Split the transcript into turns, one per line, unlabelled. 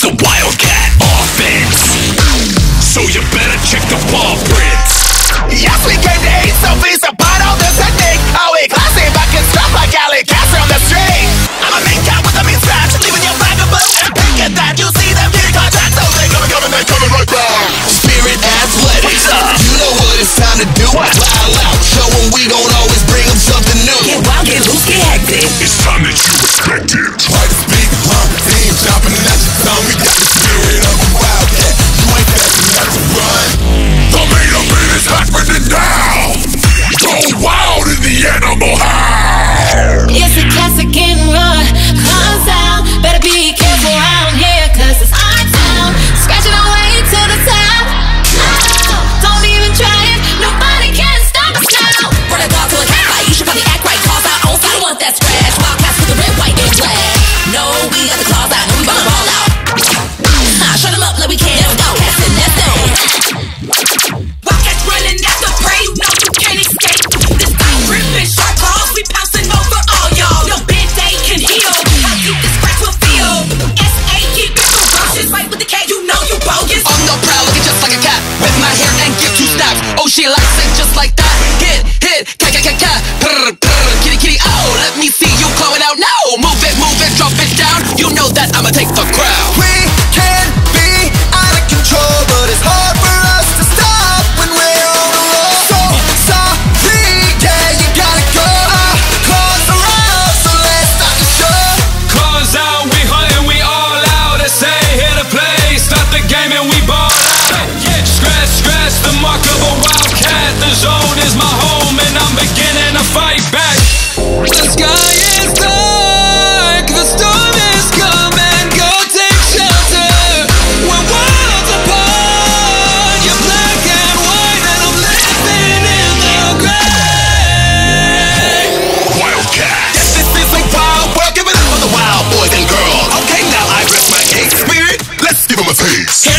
It's a Wildcat offense. So you better check the ball prints.
Yes, we came can aid selfies about all the technique. Are we classy back can stuff like Alley Cats on the street. I'm a main cat with a mean scratch, leaving your bag of blue and pink at that. You see them getting contact, so they coming, coming, they're coming right back. Spirit athletics, you know what it's time to do. Wild out.
I'ma take
face.